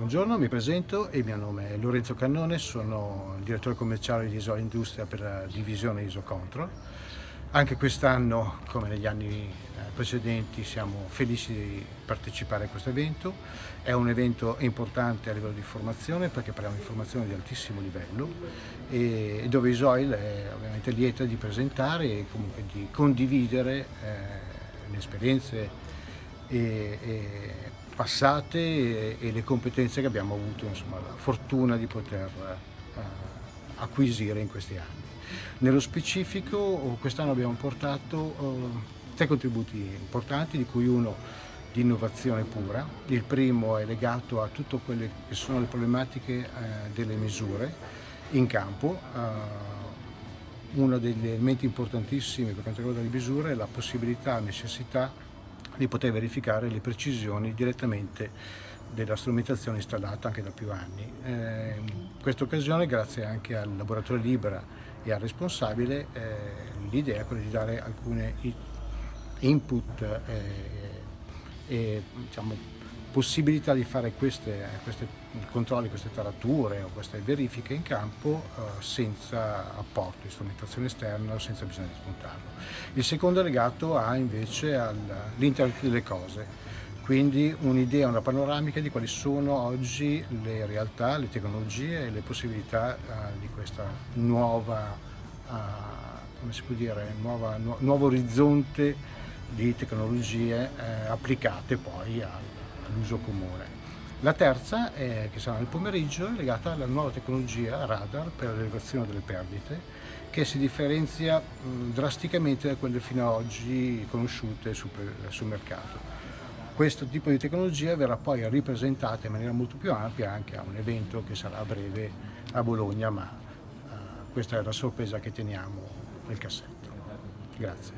Buongiorno, mi presento, il mio nome è Lorenzo Cannone, sono il direttore commerciale di ISO Industria per la divisione ISO Control. Anche quest'anno, come negli anni eh, precedenti, siamo felici di partecipare a questo evento. È un evento importante a livello di formazione perché parliamo di formazione di altissimo livello e dove ISOIL è ovviamente lieta di presentare e comunque di condividere eh, le esperienze e, e passate e, e, le competenze che abbiamo avuto, insomma, la fortuna di poter eh, acquisire in questi anni. Nello specifico quest'anno abbiamo portato eh, tre contributi importanti, di cui uno di innovazione pura. Il primo è legato a tutte quelle che sono le problematiche eh, delle misure in campo. Eh, uno degli elementi importantissimi per quanto riguarda le misure è la possibilità, necessità di poter verificare le precisioni direttamente della strumentazione installata anche da più anni. Eh, in questa occasione, grazie anche al laboratorio Libera e al responsabile, eh, l'idea è quella di dare alcune input eh, e diciamo, possibilità di fare questi controlli, queste tarature o queste verifiche in campo eh, senza apporto di strumentazione esterna o senza bisogno di spuntarlo. Il secondo è legato a, invece all'internet delle cose, quindi un'idea, una panoramica di quali sono oggi le realtà, le tecnologie e le possibilità eh, di questa nuova, eh, dire, nuova, nu nuovo orizzonte di tecnologie eh, applicate poi al all'uso comune. La terza, è, che sarà nel pomeriggio, è legata alla nuova tecnologia radar per la rilevazione delle perdite, che si differenzia mh, drasticamente da quelle fino ad oggi conosciute sul, sul mercato. Questo tipo di tecnologia verrà poi ripresentata in maniera molto più ampia anche a un evento che sarà a breve a Bologna, ma uh, questa è la sorpresa che teniamo nel cassetto. Grazie.